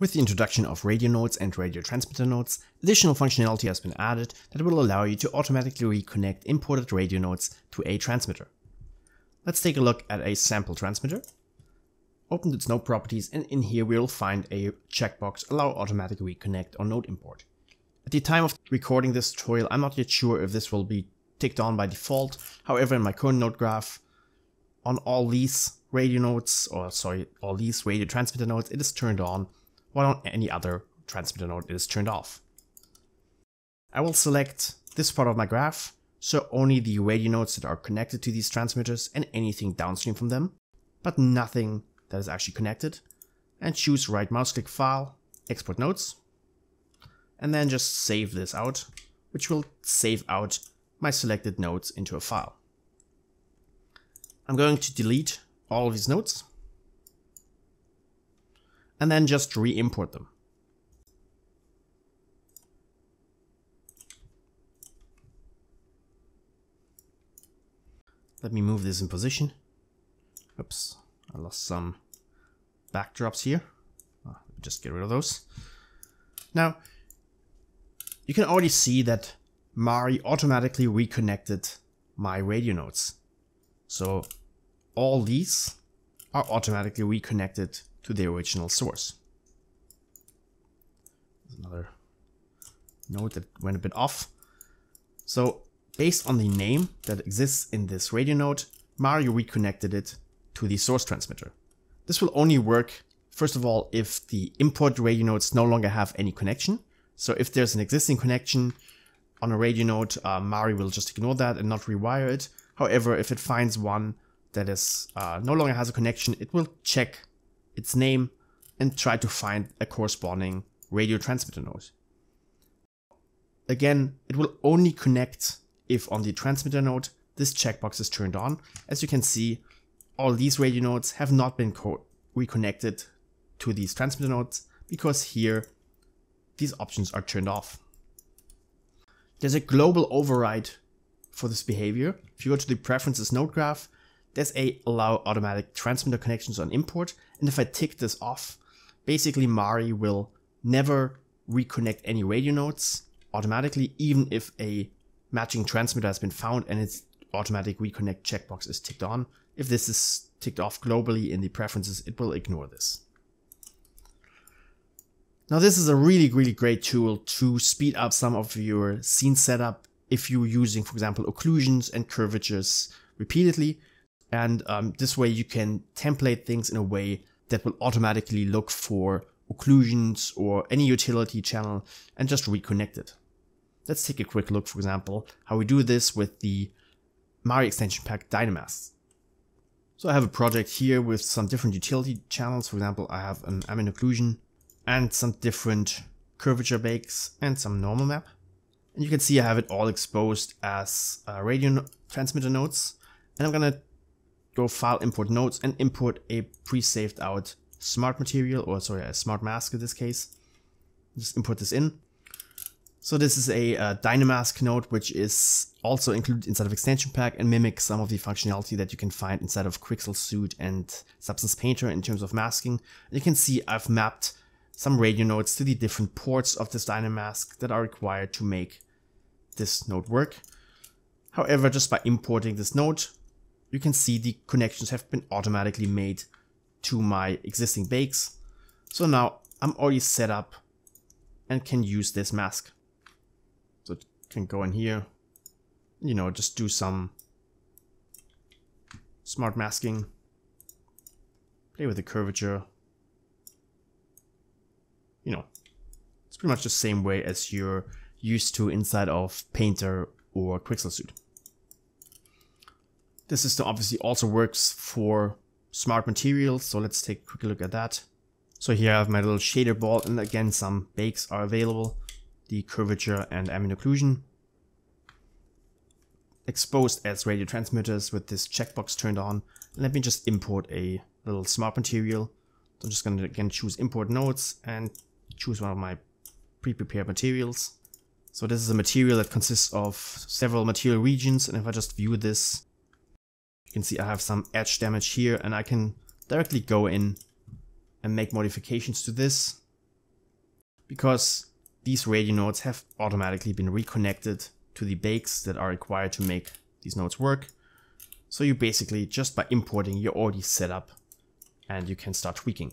With the introduction of radio nodes and radio transmitter nodes, additional functionality has been added that will allow you to automatically reconnect imported radio nodes to a transmitter. Let's take a look at a sample transmitter. Open its node properties and in here we will find a checkbox allow automatic reconnect or node import. At the time of recording this tutorial I'm not yet sure if this will be ticked on by default, however in my current node graph on all these radio nodes, or sorry, all these radio transmitter nodes it is turned on while on any other transmitter node it is turned off. I will select this part of my graph, so only the radio nodes that are connected to these transmitters and anything downstream from them, but nothing that is actually connected, and choose right mouse click file, export nodes, and then just save this out, which will save out my selected nodes into a file. I'm going to delete all of these nodes and then just re-import them. Let me move this in position. Oops, I lost some backdrops here. Oh, just get rid of those. Now, you can already see that Mari automatically reconnected my radio nodes. So all these are automatically reconnected to the original source. Another note that went a bit off. So based on the name that exists in this radio node, Mari reconnected it to the source transmitter. This will only work, first of all, if the import radio nodes no longer have any connection. So if there's an existing connection on a radio node, uh, Mari will just ignore that and not rewire it. However, if it finds one that is uh, no longer has a connection, it will check its name and try to find a corresponding radio transmitter node. Again, it will only connect if on the transmitter node this checkbox is turned on. As you can see, all these radio nodes have not been reconnected to these transmitter nodes because here these options are turned off. There's a global override for this behavior. If you go to the preferences node graph, there's a allow automatic transmitter connections on import. And if I tick this off, basically Mari will never reconnect any radio nodes automatically, even if a matching transmitter has been found and its automatic reconnect checkbox is ticked on. If this is ticked off globally in the preferences, it will ignore this. Now this is a really, really great tool to speed up some of your scene setup if you're using, for example, occlusions and curvatures repeatedly. And um, this way you can template things in a way that will automatically look for occlusions or any utility channel and just reconnect it. Let's take a quick look, for example, how we do this with the Mari extension pack Dynamasks. So I have a project here with some different utility channels. For example, I have an ambient occlusion and some different curvature bakes and some normal map. And you can see I have it all exposed as uh, radio transmitter nodes. And I'm gonna go file import nodes and import a pre-saved out smart material or sorry a smart mask in this case just import this in so this is a uh, Dynamask node which is also included inside of extension pack and mimics some of the functionality that you can find inside of Quixel Suite and Substance Painter in terms of masking. And you can see I've mapped some radio nodes to the different ports of this Dynamask that are required to make this node work. However, just by importing this node, you can see the connections have been automatically made to my existing bakes. So now I'm already set up and can use this mask. So it can go in here, you know, just do some smart masking, play with the curvature. You know, it's pretty much the same way as you're used to inside of Painter or Quixel Suite. This system obviously also works for smart materials, so let's take a quick look at that. So here I have my little shader ball and again some bakes are available. The curvature and ambient occlusion. Exposed as radio transmitters with this checkbox turned on. Let me just import a little smart material. I'm just going to again choose import nodes and choose one of my pre-prepared materials. So this is a material that consists of several material regions and if I just view this you can see I have some edge damage here and I can directly go in and make modifications to this. because these radio nodes have automatically been reconnected to the bakes that are required to make these nodes work. So you basically, just by importing, you're already set up and you can start tweaking.